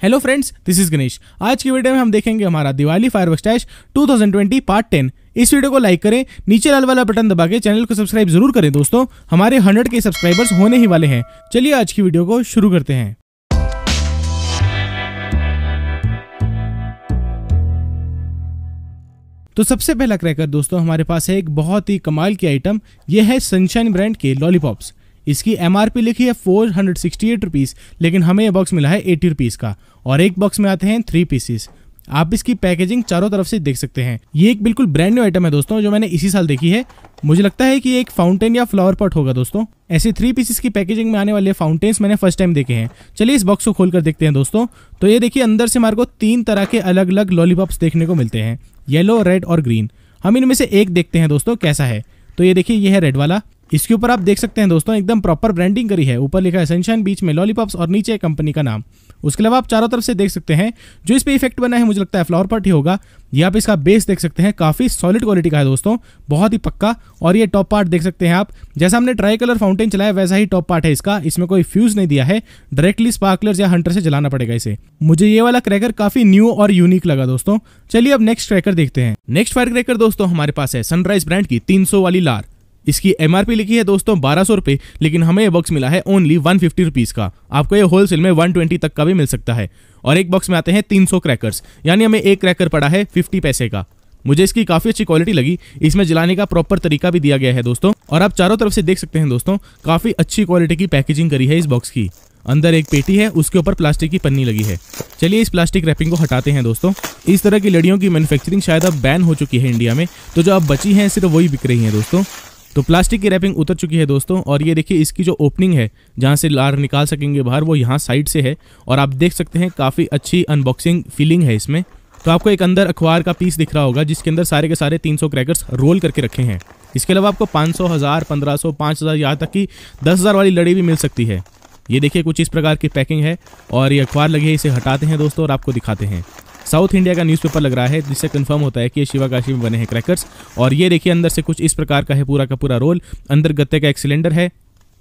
Hello friends this is Ganesh आज की video में हम देखेंगे हमारा दिवाली फायर स्टैश 2020 पार्ट 10 इस वीडियो को लाइक करें, नीचे लाल वाला बटन दबा के चैनल को सब्सक्राइब ज़रूर करें दोस्तों। हमारे 100 के सब्सक्राइबर्स होने ही वाले हैं। चलिए आज की वीडियो को शुरू करते हैं। तो सबसे पहला क्रैकर दोस्तों हमारे पास है एक बहुत ही कमाल की आइटम यह है सनशाइन ब्रांड के लॉलीपॉप्स इसकी एमआरपी लिखी है फोर हंड्रेड लेकिन हमें यह बॉक्स मिला है एटी रुपीज़ का। और एक बॉक्स में आते हैं थ्री पीसीस आप इसकी पैकेजिंग चारों तरफ़ से देख सकते हैं। ये एक बिल्कुल ब्रांड न्यू आइटम है दोस्तों, जो मैंने इसी साल देखी है। मुझे लगता है कि ये एक फाउंटेन या फ्लावर पॉट होगा दोस्तों। ऐसे थ्री पीसेस की पैकेजिंग में आने वाले फाउंटेन्स मैंने फ़र्स्ट टाइम देखे हैं। चलिए इस बॉक्स को खोलकर देखते हैं दोस्तों। तो ये देखिए, अंदर से हमारे तीन तरह के अलग अलग लॉलीपॉप्स देखने को मिलते हैं। येलो रेड और ग्रीन हम इनमें से एक देखते हैं दोस्तों, कैसा है। तो ये देखिए, ये है रेड वाला। इसके ऊपर आप देख सकते हैं दोस्तों, एकदम प्रॉपर ब्रांडिंग करी है। ऊपर लिखा है सनशाइन बीच में लॉलीपॉप्स और नीचे कंपनी का नाम। उसके अलावा आप चारों तरफ़ से देख सकते हैं, जो इस पे इफ़ेक्ट बना है, मुझे लगता है फ्लावर पॉट ही होगा। ये आप इसका बेस देख सकते हैं, काफ़ी सॉलिड क्वालिटी का है दोस्तों, बहुत ही पक्का। और ये टॉप पार्ट देख सकते हैं आप, जैसा हमने ट्राई कलर फाउंटेन चलाया, वैसा ही टॉप पार्ट है इसका। इसमें कोई फ्यूज नहीं दिया है डायरेक्टली स्पार्कलर या हंटर से जलाना पड़ेगा इसे। मुझे ये वाला क्रैकर काफ़ी न्यू और यूनिक लगा दोस्तों। चलिए अब नेक्स्ट क्रैकर देखते हैं। नेक्स्ट फायर क्रैकर दोस्तों, हमारे पास है सनराइज ब्रांड की तीन सौ वाली लार। इसकी एमआरपी लिखी है दोस्तों बारह सौ रुपए, लेकिन हमें ये बॉक्स मिला है ओनली वन फिफ्टी रुपीज़ का। आपको ये होलसेल में वन ट्वेंटी तक का भी मिल सकता है। और एक बॉक्स में आते हैं तीन सौ क्रैकर्स यानी हमें एक क्रैकर पड़ा है फिफ्टी पैसे का। मुझे इसकी काफ़ी अच्छी क्वालिटी लगी। इसमें जलाने का प्रॉपर तरीका भी दिया गया है दोस्तों। और आप चारों तरफ़ से देख सकते हैं दोस्तों, काफ़ी अच्छी क्वालिटी की पैकेजिंग करी है इस बॉक्स की। अंदर एक पेटी है, उसके ऊपर प्लास्टिक की पन्नी लगी है। चलिए इस प्लास्टिक रैपिंग को हटाते हैं दोस्तों। इस तरह की लड़ियों की मैन्युफैक्चरिंग शायद अब बैन हो चुकी है इंडिया में तो जो अब बची हैं सिर्फ़ वही बिक रही हैं दोस्तों। तो प्लास्टिक की रैपिंग उतर चुकी है दोस्तों, और ये देखिए इसकी जो ओपनिंग है, जहाँ से लार निकाल सकेंगे बाहर, वो यहाँ साइड से है, और आप देख सकते हैं काफ़ी अच्छी अनबॉक्सिंग फीलिंग है इसमें। तो आपको एक अंदर अखबार का पीस दिख रहा होगा, जिसके अंदर सारे के सारे 300 क्रैकर्स रोल करके रखे हैं। इसके अलावा आपको 500 हज़ार, पंद्रह सौ, पाँच हज़ार, यहाँ तक की दस हज़ार वाली लड़ी भी मिल सकती है। ये देखिए कुछ इस प्रकार की पैकिंग है, और ये अखबार लगी है, इसे हटाते हैं दोस्तों, और आपको दिखाते हैं। साउथ इंडिया का न्यूज़पेपर लग रहा है, जिससे कंफर्म होता है कि ये शिवाकाशी में बने हैं क्रैकर्स और ये देखिए, अंदर से कुछ इस प्रकार का है, पूरा का पूरा रोल अंदर गत्ते का एक सिलेंडर है,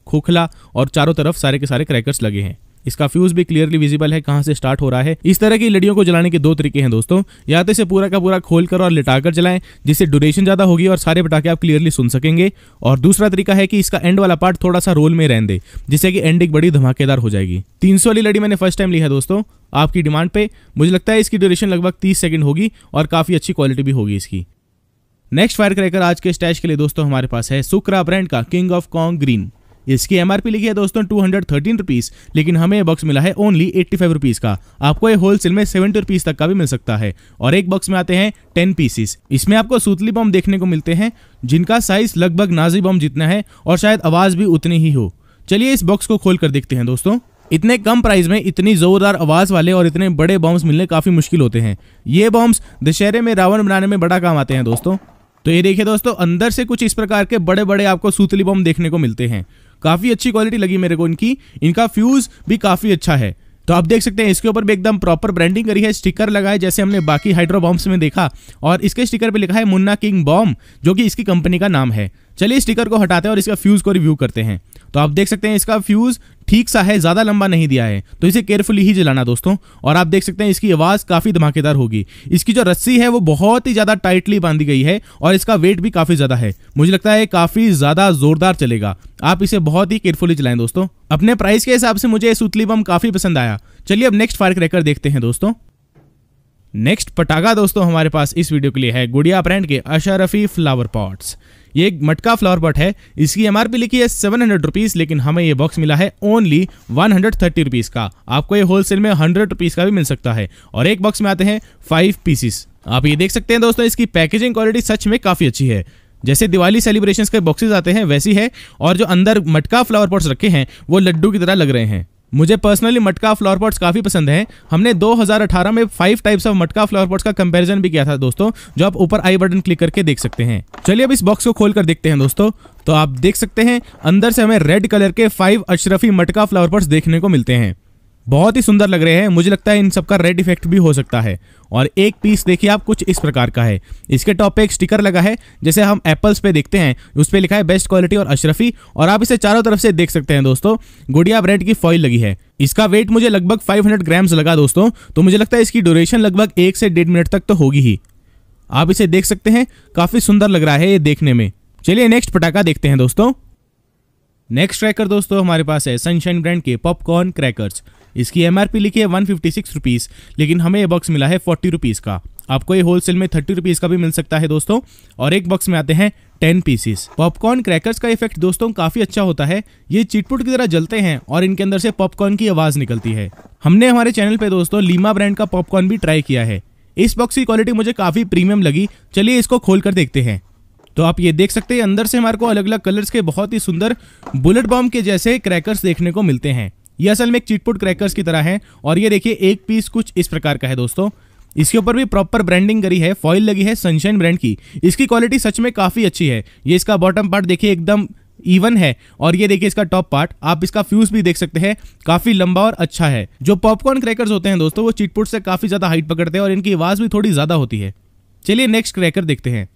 खोखला, और चारों तरफ़ सारे के सारे क्रैकर्स लगे हैं। इसका फ्यूज भी क्लियरली विजिबल है कहाँ से स्टार्ट हो रहा है। इस तरह की लड़ियों को जलाने के दो तरीके हैं दोस्तों। या तो इसे पूरा का पूरा खोलकर और लिटाकर जलाएँ, जिससे ड्यूरेशन ज़्यादा होगी और सारे पटाखे आप क्लियरली सुन सकेंगे। और दूसरा तरीका है कि इसका एंड वाला पार्ट थोड़ा सा रोल में रहने दे, जिससे कि एंडिंग बड़ी धमाकेदार हो जाएगी। तीन सौ वाली लड़ी मैंने फ़र्स्ट टाइम ली है दोस्तों, आपकी डिमांड पे। मुझे लगता है इसकी ड्यूरेशन लगभग तीस सेकंड होगी और काफ़ी अच्छी क्वालिटी भी होगी इसकी। नेक्स्ट फायर क्रैकर आज के स्टैश के लिए दोस्तों हमारे पास है सुक्रा ब्रांड का किंग ऑफ़ कॉन्ग ग्रीन इसकी एमआरपी लिखी है दोस्तों टू हंड्रेड लेकिन हमें बॉक्स मिला है ओनली एट्टी फाइव का। आपको ये होलसेल में सेवेंटी रुपीज़ तक का भी मिल सकता है। और एक बॉक्स में आते हैं टेन पीसीस इसमें आपको सूतली बम देखने को मिलते हैं, जिनका साइज़ लगभग नाजी बम जितना है, और शायद आवाज़ भी उतनी ही हो। चलिए इस बॉक्स को खोल कर देखते हैं दोस्तों। इतने कम प्राइस में इतनी जोरदार आवाज़ वाले और इतने बड़े बॉम्ब्स मिलने काफ़ी मुश्किल होते हैं। ये बॉम्ब्स दशहरे में रावण बनाने में बड़ा काम आते हैं दोस्तों। तो ये देखिए दोस्तों, अंदर से कुछ इस प्रकार के बड़े बड़े आपको सूतली बम देखने को मिलते हैं। काफ़ी अच्छी क्वालिटी लगी मेरे को इनकी। इनका फ्यूज भी काफ़ी अच्छा है। तो आप देख सकते हैं, इसके ऊपर भी एकदम प्रॉपर ब्रांडिंग करी है स्टिकर लगाए, जैसे हमने बाकी हाइड्रो बॉम्ब्स में देखा। और इसके स्टिकर पे लिखा है मुन्ना किंग बॉम्ब, जो कि इसकी कंपनी का नाम है। चलिए स्टिकर को हटाते हैं और इसका फ्यूज को रिव्यू करते हैं। तो आप देख सकते हैं इसका फ्यूज ठीक सा है, ज़्यादा लंबा नहीं दिया है। तो इसे केयरफुली ही जलाना दोस्तों, और आप देख सकते हैं इसकी आवाज़ काफ़ी धमाकेदार होगी। इसकी जो रस्सी है, वो बहुत ही ज़्यादा टाइटली बांधी गई है, और इसका वेट भी काफ़ी ज़्यादा है। मुझे लगता है काफ़ी ज़्यादा जोरदार चलेगा। आप इसे बहुत ही केयरफुली चलाएँ दोस्तों। अपने प्राइस के हिसाब से मुझे सुतली बम काफ़ी पसंद आया। चलिए अब नेक्स्ट फायर क्रैकर देखते हैं दोस्तों। नेक्स्ट पटाखा दोस्तों हमारे पास इस वीडियो के लिए है, गुड़िया ब्रांड के अशरफी फ्लावर पॉट्स ये एक मटका फ्लावर पॉट है। इसकी एमआरपी लिखी है सेवन हंड्रेड रुपीज़ लेकिन हमें ये बॉक्स मिला है only one hundred thirty rupees का। आपको ये होलसेल में हंड्रेड रुपीज़ का भी मिल सकता है। और एक बॉक्स में आते हैं फाइव पीसीस आप ये देख सकते हैं दोस्तों, इसकी पैकेजिंग क्वालिटी सच में काफ़ी अच्छी है। जैसे दिवाली सेलिब्रेशन के बॉक्सेस आते हैं, वैसी है। और जो अंदर मटका फ्लावर पॉट्स रखे हैं, वो लड्डू की तरह लग रहे हैं। मुझे पर्सनली मटका फ्लावर पॉट्स काफ़ी पसंद है। हमने 2018 में फाइव टाइप्स ऑफ़ मटका फ्लावर पॉट्स का कंपैरिजन भी किया था दोस्तों, जो आप ऊपर आई बटन क्लिक करके देख सकते हैं। चलिए अब इस बॉक्स को खोल कर देखते हैं दोस्तों। तो आप देख सकते हैं, अंदर से हमें रेड कलर के फाइव अशरफी मटका फ्लावर पॉट्स देखने को मिलते हैं। बहुत ही सुंदर लग रहे हैं। मुझे लगता है इन सबका रेड इफ़ेक्ट भी हो सकता है। और एक पीस देखिए आप, कुछ इस प्रकार का है। इसके टॉप पे एक स्टिकर लगा है। जैसे हम एप्पल्स पे देखते हैं, उस पर लिखा है बेस्ट क्वालिटी और अशरफी। और आप इसे चारों तरफ़ से देख सकते हैं दोस्तों। गुड़िया ब्रेड की फॉइल लगी है। इसका वेट मुझे लगभग 500 ग्राम्स लगा दोस्तों। तो मुझे लगता है इसकी ड्यूरेशन लगभग एक से डेढ़ मिनट तक तो होगी ही। आप इसे देख सकते हैं। काफ़ी सुंदर लग रहा है ये देखने में। चलिए नेक्स्ट पटाखा देखते हैं दोस्तों। नेक्स्ट क्रैकर दोस्तों, हमारे पास है सनशाइन ब्रांड के पॉपकॉर्न क्रैकर्स इसकी एमआरपी लिखी है वन फिफ्टी लेकिन हमें ये बॉक्स मिला है फोर्टी रुपीज़ का। आपको ये होलसेल में थर्टी रुपीज़ का भी मिल सकता है, दोस्तों। और एक बॉक्स में आते हैं टेन पीसीस पॉपकॉर्न क्रैकर्स का इफ़ेक्ट दोस्तों, काफ़ी अच्छा होता है। ये चिटपुट की तरह जलते हैं और इनके अंदर से पॉपकॉर्न की आवाज़ निकलती है। हमने हमारे चैनल पे, दोस्तों लीमा ब्रांड का पॉपकॉर्न भी ट्राई किया है। इस बॉक्स की क्वालिटी मुझे काफ़ी प्रीमियम लगी। चलिए इसको खोल कर देखते हैं। तो आप ये देख सकते हैं, अंदर से हमारे को अलग अलग कलर्स के बहुत ही सुंदर बुलेट बॉम्ब के जैसे क्रैकर्स देखने को मिलते हैं। ये असल में एक चिटपुट क्रैकर्स की तरह है और ये देखिए, एक पीस कुछ इस प्रकार का है दोस्तों। इसके ऊपर भी प्रॉपर ब्रांडिंग करी है फॉइल लगी है सनशाइन ब्रांड की। इसकी क्वालिटी सच में काफ़ी अच्छी है। ये इसका बॉटम पार्ट देखिए, एकदम इवन है और ये देखिए इसका टॉप पार्ट आप इसका फ्यूज भी देख सकते हैं, काफ़ी लंबा और अच्छा है। जो पॉपकॉर्न क्रैकर्स होते हैं दोस्तों, वो चिटपुट से काफ़ी ज़्यादा हाइट पकड़ते हैं और इनकी आवाज़ भी थोड़ी ज़्यादा होती है। चलिए नेक्स्ट क्रैकर देखते हैं।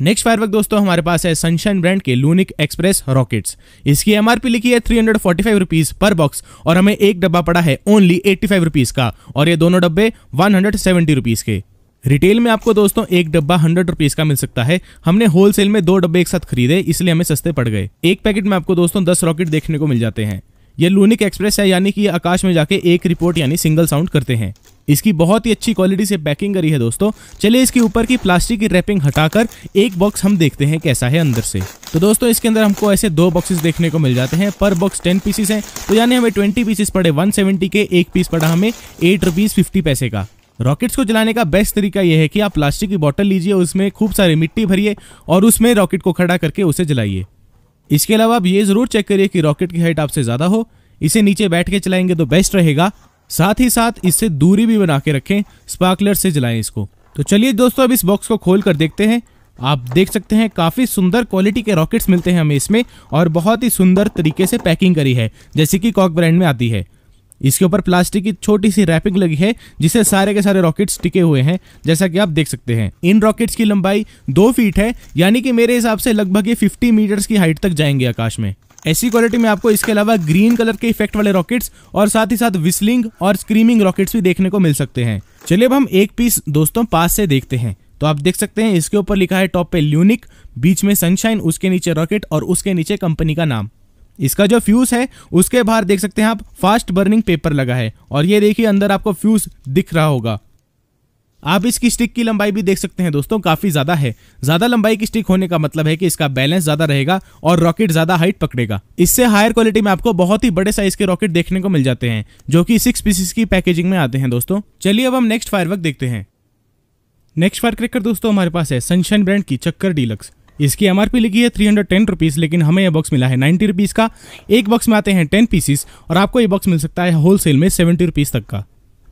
नेक्स्ट फायरवर्क दोस्तों हमारे पास है सनशाइन ब्रांड के लूनिक एक्सप्रेस रॉकेट्स। इसकी एमआरपी लिखी है three hundred forty five rupees पर बॉक्स और हमें एक डब्बा पड़ा है ओनली एट्टी फाइव रुपीज़ का और ये दोनों डब्बे वन हंड्रेड सेवेंटी रुपीज़ के। रिटेल में आपको दोस्तों एक डब्बा हंड्रेड रुपीज़ का मिल सकता है। हमने होलसेल में दो डब्बे एक साथ खरीदे, इसलिए हमें सस्ते पड़ गए। एक पैकेट में आपको दोस्तों दस रॉकेट देखने को मिल जाते हैं। ये लूनिक एक्सप्रेस है, यानी कि ये आकाश में जाके एक रिपोर्ट, यानी सिंगल साउंड करते हैं। इसकी बहुत ही अच्छी क्वालिटी से पैकिंग करी है दोस्तों। चलिए इसके ऊपर की प्लास्टिक की रैपिंग हटाकर एक बॉक्स हम देखते हैं कैसा है अंदर से। तो दोस्तों, इसके अंदर हमको ऐसे दो बॉक्सेस देखने को मिल जाते हैं। पर बॉक्स टेन पीसेस हैं तो यानी हमें ट्वेंटी पीसेस पड़े। वन सेवेंटी के एक पीस पड़ा हमें एट रुपीज़ फिफ्टी पैसे का। रॉकेट्स को जलाने का बेस्ट तरीका यह है कि आप प्लास्टिक की बोतल लीजिए, उसमें खूब सारी मिट्टी भरिए और उसमें रॉकेट को खड़ा करके उसे जलाइए। इसके अलावा आप ये ज़रूर चेक करिए कि रॉकेट की हाइट आपसे ज़्यादा हो। इसे नीचे बैठ के चलाएँगे तो बेस्ट रहेगा। साथ ही साथ इससे दूरी भी बना के रखें, स्पार्कलर से जलाएँ इसको। तो चलिए दोस्तों, अब इस बॉक्स को खोल कर देखते हैं। आप देख सकते हैं, काफ़ी सुंदर क्वालिटी के रॉकेट्स मिलते हैं हमें इसमें और बहुत ही सुंदर तरीके से पैकिंग करी है, जैसे कि कॉक ब्रांड में आती है। इसके ऊपर प्लास्टिक की छोटी सी रैपिंग लगी है जिसे सारे के सारे रॉकेट्स टिके हुए हैं, जैसा कि आप देख सकते हैं। इन रॉकेट्स की लंबाई दो फीट है, यानी कि मेरे हिसाब से लगभग ये फिफ्टी मीटर्स की हाइट तक जाएँगे आकाश में। ऐसी क्वालिटी में आपको इसके अलावा ग्रीन कलर के इफ़ेक्ट वाले रॉकेट्स और साथ ही साथ विस्लिंग और स्क्रीमिंग रॉकेट्स भी देखने को मिल सकते हैं। चलिए अब हम एक पीस दोस्तों पास से देखते हैं। तो आप देख सकते हैं, इसके ऊपर लिखा है टॉप पे ल्यूनिक बीच में सनशाइन उसके नीचे रॉकेट और उसके नीचे कंपनी का नाम। इसका जो फ्यूज है, उसके बाहर देख सकते हैं आप फास्ट बर्निंग पेपर लगा है। और ये देखिए, अंदर आपको फ्यूज दिख रहा होगा। आप इसकी स्टिक की लंबाई भी देख सकते हैं दोस्तों, काफ़ी ज़्यादा है। ज़्यादा लंबाई की स्टिक होने का मतलब है कि इसका बैलेंस ज़्यादा रहेगा और रॉकेट ज़्यादा हाइट पकड़ेगा। इससे हायर क्वालिटी में आपको बहुत ही बड़े साइज़ के रॉकेट देखने को मिल जाते हैं, जो कि सिक्स पीसेस की पैकेजिंग में आते हैं दोस्तों। चलिए अब हम नेक्स्ट फायरवर्क देखते हैं। नेक्स्ट फायर क्रिकर दोस्तों हमारे पास है सनशाइन ब्रांड की चक्कर डीलक्स इसकी एमआरपी लिखी है थ्री हंड्रेड लेकिन हमें यह बॉक्स मिला है नाइन्टी रुपीज़ का। एक बॉक्स में आते हैं टेन पीसीस और आपको ये बॉक्स मिल सकता है होलसेल में सेवेंटी रुपीज़ तक का।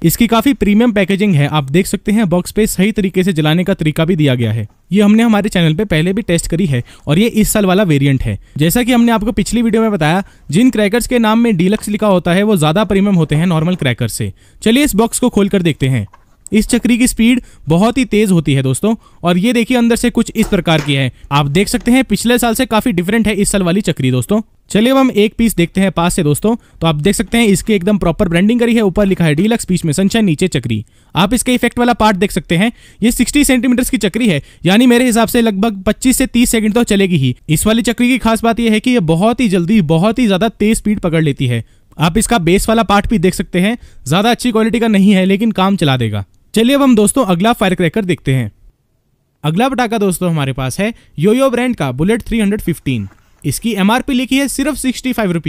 इसकी काफ़ी प्रीमियम पैकेजिंग है। आप देख सकते हैं बॉक्स पे सही तरीके से जलाने का तरीका भी दिया गया है। ये हमने हमारे चैनल पे पहले भी टेस्ट करी है और ये इस साल वाला वेरिएंट है। जैसा कि हमने आपको पिछली वीडियो में बताया, जिन क्रैकर्स के नाम में डीलक्स लिखा होता है, वो ज़्यादा प्रीमियम होते हैं नॉर्मल क्रैकर से। चलिए इस बॉक्स को खोलकर देखते हैं। इस चक्री की स्पीड बहुत ही तेज होती है दोस्तों, और ये देखिए अंदर से कुछ इस प्रकार की है। आप देख सकते हैं, पिछले साल से काफ़ी डिफरेंट है इस साल वाली चक्री दोस्तों। चलिए अब हम एक पीस देखते हैं पास से दोस्तों। तो आप देख सकते हैं, इसके एकदम प्रॉपर ब्रांडिंग करी है, ऊपर लिखा है डीलक्स बीच में सनशाइन नीचे चक्री। आप इसके इफ़ेक्ट वाला पार्ट देख सकते हैं, ये 60 सेंटीमीटर की चक्री है, यानी मेरे हिसाब से लगभग 25 से 30 सेकंड तो चलेगी ही। इस वाली चक्री की खास बात यह है कि ये बहुत ही जल्दी, बहुत ही ज़्यादा तेज स्पीड पकड़ लेती है। आप इसका बेस वाला पार्ट भी देख सकते हैं, ज़्यादा अच्छी क्वालिटी का नहीं है, लेकिन काम चला देगा। चलिए अब हम दोस्तों अगला फायर क्रैकर देखते हैं। अगला पटाखा दोस्तों हमारे पास है योयो ब्रांड का बुलेट 315 इसकी एमआरपी लिखी है सिर्फ़ सिक्सटी फाइव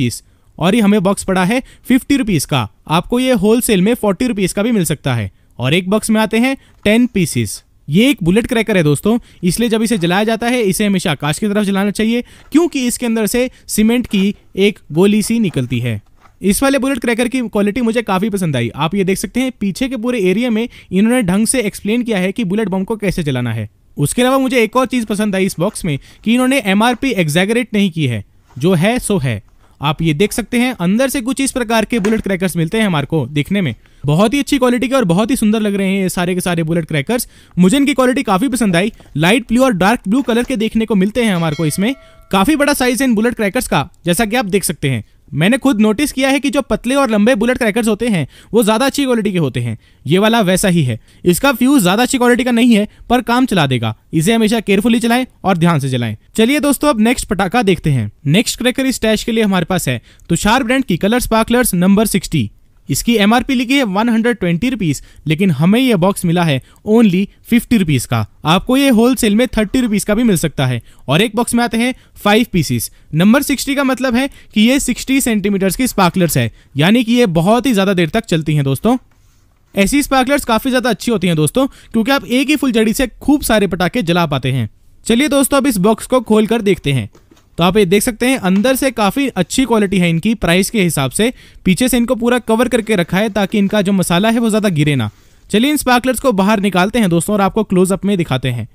और ये हमें बॉक्स पड़ा है फिफ्टी रुपीज़ का। आपको ये होलसेल में फोर्टी रुपीज़ का भी मिल सकता है और एक बॉक्स में आते हैं टेन पीसीस ये एक बुलेट क्रैकर है दोस्तों, इसलिए जब इसे जलाया जाता है, इसे हमेशा आकाश की तरफ़ जलाना चाहिए, क्योंकि इसके अंदर से सीमेंट की एक गोली सी निकलती है। इस वाले बुलेट क्रैकर की क्वालिटी मुझे काफ़ी पसंद आई। आप ये देख सकते हैं, पीछे के पूरे एरिया में इन्होंने ढंग से एक्सप्लेन किया है कि बुलेट बम को कैसे चलाना है। उसके अलावा मुझे एक और चीज़ पसंद आई इस बॉक्स में कि इन्होंने एमआरपी एग्जैगरेट नहीं की है। जो है, सो है। आप ये देख सकते हैं, अंदर से कुछ इस प्रकार के बुलेट क्रैकर्स मिलते हैं हमारे को देखने में। बहुत ही अच्छी क्वालिटी के और बहुत ही सुंदर लग रहे हैं ये सारे के सारे बुलेट क्रैकर्स मुझे इनकी क्वालिटी काफ़ी पसंद आई। लाइट ब्लू और डार्क ब्लू कलर के देखने को मिलते हैं हमारे को इसमें। काफ़ी बड़ा साइज़ है इन बुलेट क्रैकर्स का, जैसा कि आप देख सकते हैं। मैंने खुद नोटिस किया है कि जो पतले और लंबे बुलेट क्रैकर्स होते हैं, वो ज़्यादा अच्छी क्वालिटी के होते हैं। ये वाला वैसा ही है। इसका फ्यूज ज़्यादा अच्छी क्वालिटी का नहीं है, पर काम चला देगा। इसे हमेशा केयरफुली चलाएँ और ध्यान से चलाएँ। चलिए दोस्तों, अब नेक्स्ट पटाखा देखते हैं। नेक्स्ट क्रैकर इस टैश के लिए हमारे पास है। तुषार ब्रांड की कलर स्पार्कलर्स नंबर सिक्सटी इसकी एमआरपी लिखी है वन हंड्रेड लेकिन हमें यह बॉक्स मिला है ओनली फिफ्टी रुपीज़ का। आपको ये होलसेल में थर्टी रुपीज़ का भी मिल सकता है। और एक बॉक्स में आते हैं फाइव पीसीस नंबर सिक्सटी का मतलब है कि ये सिक्सटी सेंटीमीटर की स्पार्कलर्स है। यानी कि ये बहुत ही ज़्यादा देर तक चलती हैं दोस्तों। ऐसी स्पार्कलर्स काफ़ी ज़्यादा अच्छी होती हैं दोस्तों, क्योंकि आप एक ही फुलझड़ी से खूब सारे पटाखे जला पाते हैं। चलिए दोस्तों, अब इस बॉक्स को खोल कर देखते हैं। तो आप ये देख सकते हैं, अंदर से काफ़ी अच्छी क्वालिटी है इनकी प्राइस के हिसाब से। पीछे से इनको पूरा कवर करके रखा है ताकि इनका जो मसाला है वो ज़्यादा गिरे ना। चलिए इन स्पार्कलर्स को बाहर निकालते हैं दोस्तों और आपको क्लोजअप में दिखाते हैं।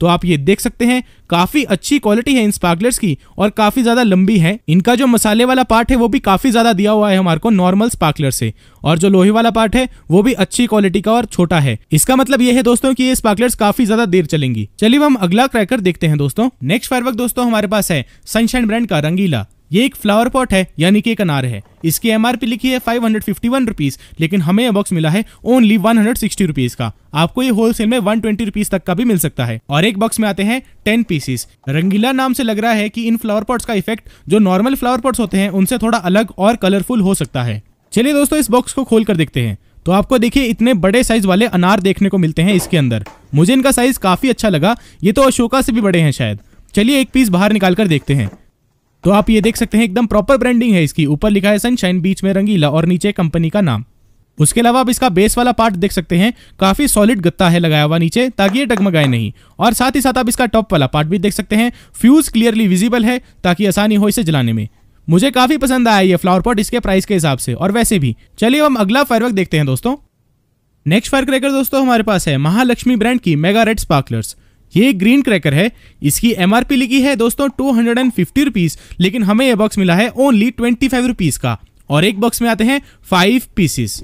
तो आप ये देख सकते हैं, काफ़ी अच्छी क्वालिटी है इन स्पार्कलर्स की और काफ़ी ज़्यादा लंबी है। इनका जो मसाले वाला पार्ट है, वो भी काफ़ी ज़्यादा दिया हुआ है हमारे को नॉर्मल स्पार्कलर से। और जो लोहे वाला पार्ट है, वो भी अच्छी क्वालिटी का और छोटा है। इसका मतलब ये है दोस्तों की ये स्पार्कलर्स काफ़ी ज़्यादा देर चलेंगी। चलिए हम अगला क्रैकर देखते हैं दोस्तों। नेक्स्ट फायरवर्क दोस्तों हमारे पास है सनशाइन ब्रांड का रंगीला। ये एक फ्लावर पॉट है, यानी कि एक अनार है। इसकी एमआरपी लिखी है five hundred fifty one rupees लेकिन हमें यह बॉक्स मिला है only one hundred sixty rupees का। आपको ये होलसेल में वन ट्वेंटी रुपीज़ तक का भी मिल सकता है। और एक बॉक्स में आते हैं टेन पीसीस रंगीला नाम से लग रहा है कि इन फ्लावर पॉट्स का इफ़ेक्ट जो नॉर्मल फ्लावर पॉट्स होते हैं, उनसे थोड़ा अलग और कलरफुल हो सकता है। चलिए दोस्तों, इस बॉक्स को खोल कर देखते हैं। तो आपको देखिए, इतने बड़े साइज़ वाले अनार देखने को मिलते हैं इसके अंदर। मुझे इनका साइज़ काफ़ी अच्छा लगा। ये तो अशोका से भी बड़े हैं शायद। चलिए एक पीस बाहर निकाल कर देखते हैं। तो आप ये देख सकते हैं, एकदम प्रॉपर ब्रांडिंग है इसकी। ऊपर लिखा है सनशाइन बीच में रंगीला और नीचे कंपनी का नाम। उसके अलावा आप इसका बेस वाला पार्ट देख सकते हैं, काफ़ी सॉलिड गत्ता है लगाया हुआ नीचे, ताकि ये डगमगाए नहीं। और साथ ही साथ आप इसका टॉप वाला पार्ट भी देख सकते हैं फ्यूज क्लियरली विजिबल है, ताकि आसानी हो इसे जलाने में। मुझे काफ़ी पसंद आया ये फ्लावर पॉट इसके प्राइस के हिसाब से, और वैसे भी। चलिए हम अगला फायरवर्क देखते हैं, दोस्तों। नेक्स्ट फायर क्रैकर दोस्तों, हमारे पास है महालक्ष्मी ब्रांड की मेगा रेड स्पार्कलर्स ये ग्रीन क्रैकर है। इसकी एमआरपी लिखी है दोस्तों टू हंड्रेड लेकिन हमें यह बॉक्स मिला है ओनली ट्वेंटी फाइव का। और एक बॉक्स में आते हैं फाइव पीसीस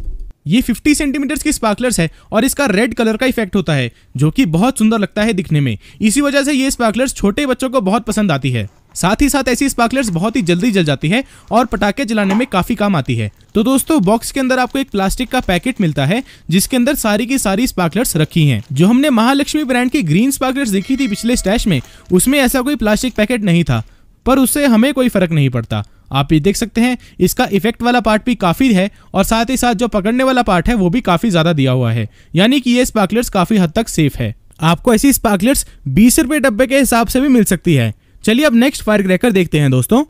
ये 50 सेंटीमीटर की स्पार्कलर्स है और इसका रेड कलर का इफ़ेक्ट होता है, जो कि बहुत सुंदर लगता है दिखने में। इसी वजह से ये स्पार्कलर्स छोटे बच्चों को बहुत पसंद आती है। साथ ही साथ ऐसी स्पार्कलर्स बहुत ही जल्दी जल जाती है और पटाखे जलाने में काफ़ी काम आती है। तो दोस्तों बॉक्स के अंदर आपको एक प्लास्टिक का पैकेट मिलता है, जिसके अंदर सारी की सारी स्पार्कलर्स रखी हैं। जो हमने महालक्ष्मी ब्रांड की ग्रीन स्पार्कलर्स देखी थी पिछले स्टैश में, उसमें ऐसा कोई प्लास्टिक पैकेट नहीं था, पर उससे हमें कोई फ़र्क नहीं पड़ता। आप ये देख सकते हैं, इसका इफ़ेक्ट वाला पार्ट भी काफ़ी है और साथ ही साथ जो पकड़ने वाला पार्ट है, वो भी काफ़ी ज़्यादा दिया हुआ है। यानी कि ये स्पार्कलर्स काफ़ी हद तक सेफ़ है। आपको ऐसी स्पार्कलर्स बीस रुपए डब्बे के हिसाब से भी मिल सकती है। चलिए अब नेक्स्ट फायर क्रैकर देखते हैं दोस्तों।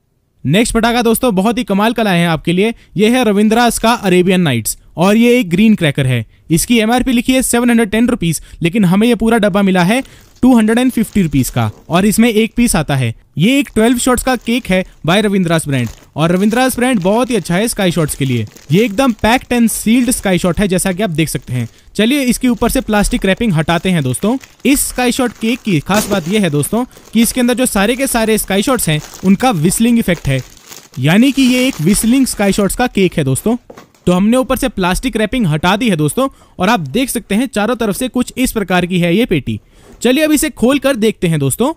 नेक्स्ट पटाखा दोस्तों, बहुत ही कमाल का लाए हैं आपके लिए। ये है रविंद्रास का अरेबियन नाइट्स और ये एक ग्रीन क्रैकर है। इसकी एमआरपी लिखी है सेवन हंड्रेड टेन रुपीज़ लेकिन हमें ये पूरा डब्बा मिला है two hundred and fifty rupees का, और इसमें एक पीस आता है। ये एक ट्वेल्व शॉट्स का केक है बाय रविंद्रास ब्रांड, और रविंद्रास ब्रांड बहुत ही अच्छा है स्काई शॉट्स के लिए। ये एकदम packed and sealed sky shot है, जैसा कि आप देख सकते हैं। चलिए इसके ऊपर से प्लास्टिक रैपिंग हटाते हैं दोस्तों। इस स्काई शॉट केक की खास बात यह है दोस्तों, कि इसके अंदर जो सारे के सारे स्काई शॉट्स हैं, उनका विस्लिंग इफ़ेक्ट है। यानी कि ये एक विस्लिंग स्काई शॉट्स का केक है दोस्तों। तो हमने ऊपर से प्लास्टिक रैपिंग हटा दी है दोस्तों, और आप देख सकते हैं चारों तरफ़ से कुछ इस प्रकार की है ये पेटी। चलिए अब इसे खोल कर देखते हैं दोस्तों।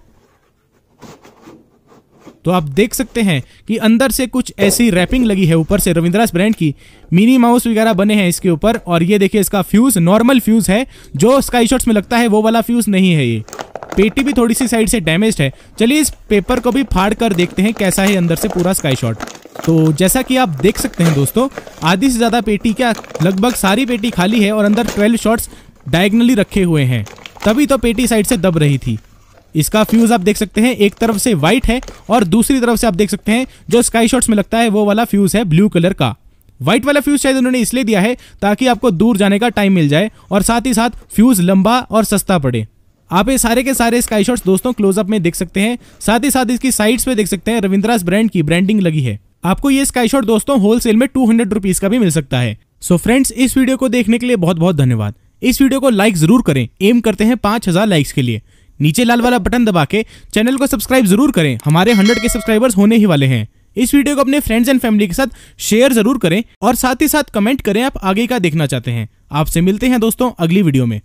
तो आप देख सकते हैं कि अंदर से कुछ ऐसी रैपिंग लगी है, ऊपर से रविंद्रास ब्रांड की मिनी माउस वगैरह बने हैं इसके ऊपर, और ये देखिए इसका फ्यूज नॉर्मल फ्यूज है, जो स्काई शॉट्स में लगता है, वो वाला फ्यूज नहीं है ये। पेटी भी थोड़ी सी साइड से डैमेज है। चलिए इस पेपर को भी फाड़ कर देखते हैं कैसा है अंदर से पूरा स्काई शॉट तो जैसा कि आप देख सकते हैं दोस्तों, आधी से ज़्यादा पेटी क्या, लगभग सारी पेटी खाली है और अंदर ट्वेल्व शॉट्स डायगनली रखे हुए हैं। तभी तो पेटी साइड से दब रही थी। इसका फ्यूज आप देख सकते हैं, एक तरफ़ से व्हाइट है और दूसरी तरफ़ से आप देख सकते हैं, जो स्काई शॉट्स में लगता है, वो वाला फ्यूज है ब्लू कलर का। व्हाइट वाला फ्यूज शायद उन्होंने इसलिए दिया है ताकि आपको दूर जाने का टाइम मिल जाए और साथ ही साथ फ्यूज लंबा और सस्ता पड़े। आप ये सारे के सारे स्काई शॉट्स दोस्तों क्लोजअप में देख सकते हैं, साथ ही साथ इसकी साइड्स पे देख सकते हैं, रविंद्रास ब्रांड की ब्रांडिंग लगी है। आपको ये स्काई शॉट दोस्तों होलसेल में टू हंड्रेड रुपीज़ का भी मिल सकता है। सो so फ्रेंड्स इस वीडियो को देखने के लिए बहुत बहुत धन्यवाद। इस वीडियो को लाइक ज़रूर करें। एम करते हैं पाँच हज़ार लाइक्स के लिए। नीचे लाल वाला बटन दबा के चैनल को सब्सक्राइब ज़रूर करें। हमारे हंड्रेड के सब्सक्राइबर्स होने ही वाले हैं। इस वीडियो को अपने फ्रेंड्स एंड फैमिली के साथ शेयर ज़रूर करें और साथ ही साथ कमेंट करें आप आगे का देखना चाहते हैं। आपसे मिलते हैं दोस्तों अगली वीडियो में।